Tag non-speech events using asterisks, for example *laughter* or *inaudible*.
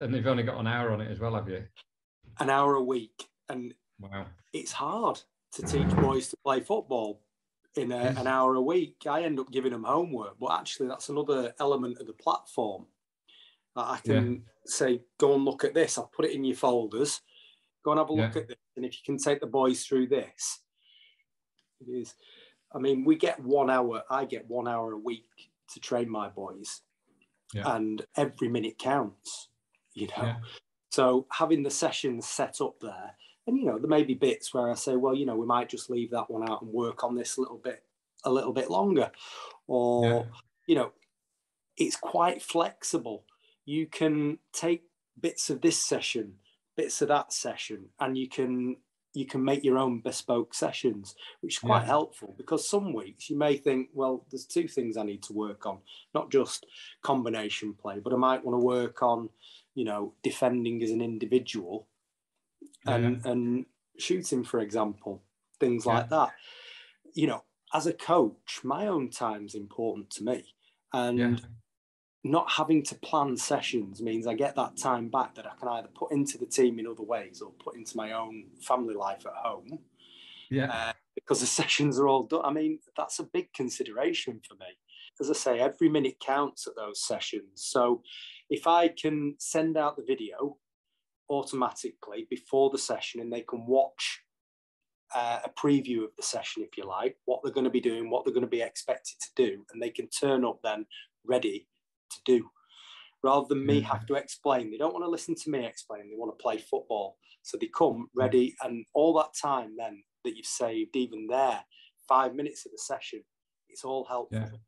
And you've only got an hour on it as well, have you? An hour a week, and wow, it's hard to teach boys to play football in a, an hour a week. I end up giving them homework, but actually, that's another element of the platform. I can yeah. say, go and look at this. I'll put it in your folders. Go and have a look at this. And if you can take the boys through this, it is. I mean, we get one hour. I get one hour a week to train my boys, yeah. and every minute counts. You know, so having the sessions set up there, and you know, there may be bits where I say, well, you know, we might just leave that one out and work on this a little bit, a little bit longer, or you know, it's quite flexible. You can take bits of this session, bits of that session, and you can you can make your own bespoke sessions, which is quite yeah. helpful because some weeks you may think, well, there's two things I need to work on, not just combination play, but I might want to work on, you know, defending as an individual and yeah. and shooting, for example, things yeah. like that. You know, as a coach, my own time's important to me. And not having to plan sessions means I get that time back that I can either put into the team in other ways or put into my own family life at home. Yeah. Uh, because the *laughs* sessions are all done. I mean, that's a big consideration for me. As I say, every minute counts at those sessions. So if I can send out the video automatically before the session and they can watch uh, a preview of the session, if you like, what they're going to be doing, what they're going to be expected to do, and they can turn up then ready to do rather than me have to explain. They don't want to listen to me explain, they want to play football. So they come ready, and all that time then that you've saved, even there, five minutes of the session, it's all helpful. Yeah.